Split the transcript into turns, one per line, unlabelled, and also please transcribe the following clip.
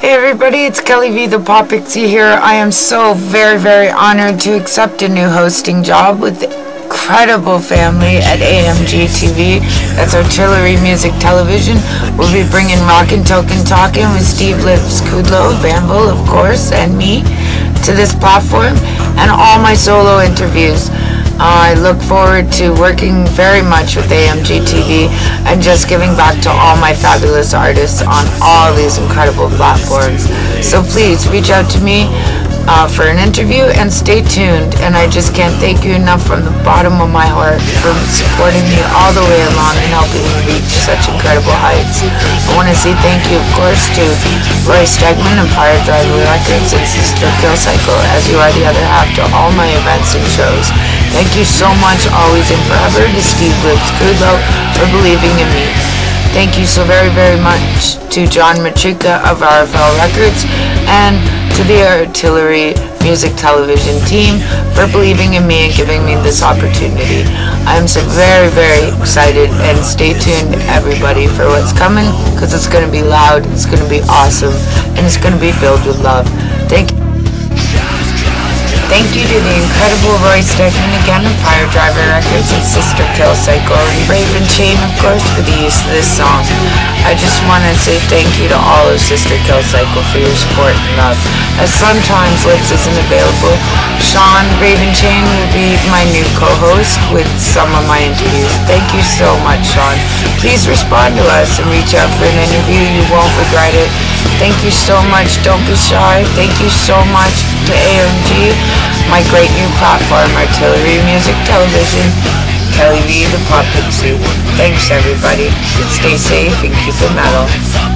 Hey everybody, it's Kelly V, the Pop Pixie here. I am so very, very honored to accept a new hosting job with the incredible family at AMG TV. That's Artillery Music Television. We'll be bringing Rock Rockin' Token Talkin' with Steve Lips Kudlow, of Anvil, of course, and me to this platform and all my solo interviews. I look forward to working very much with AMG TV and just giving back to all my fabulous artists on all these incredible platforms. So please reach out to me uh, for an interview and stay tuned. And I just can't thank you enough from the bottom of my heart for supporting me all the way along and helping me reach such incredible heights. I want to say thank you, of course, to Roy Stegman and Pirate Driver Records and Sister Kill Cycle, as you are the other half to all my events and shows. Thank you so much, always and forever, to Steve Lips for believing in me. Thank you so very, very much to John Matrika of RFL Records and to the Artillery Music Television team for believing in me and giving me this opportunity. I'm so very, very excited and stay tuned, everybody, for what's coming because it's going to be loud, it's going to be awesome, and it's going to be filled with love. Thank you. Thank you to the incredible Roy Stegman again of Pirate Driver Records and Sister Kill Cycle and Raven Chain, of course, for the use of this song. I just want to say thank you to all of Sister Kill Cycle for your support and love. As sometimes Lips isn't available, Sean Raven Chain will be my new co-host with some of my interviews. Thank you so much, Sean. Please respond to us and reach out for an interview. You won't regret it. Thank you so much. Don't be shy. Thank you so much to AMG, my great new platform, Artillery Music Television, Kelly V, the Pop Pixie. Thanks, everybody. Stay safe and keep it metal.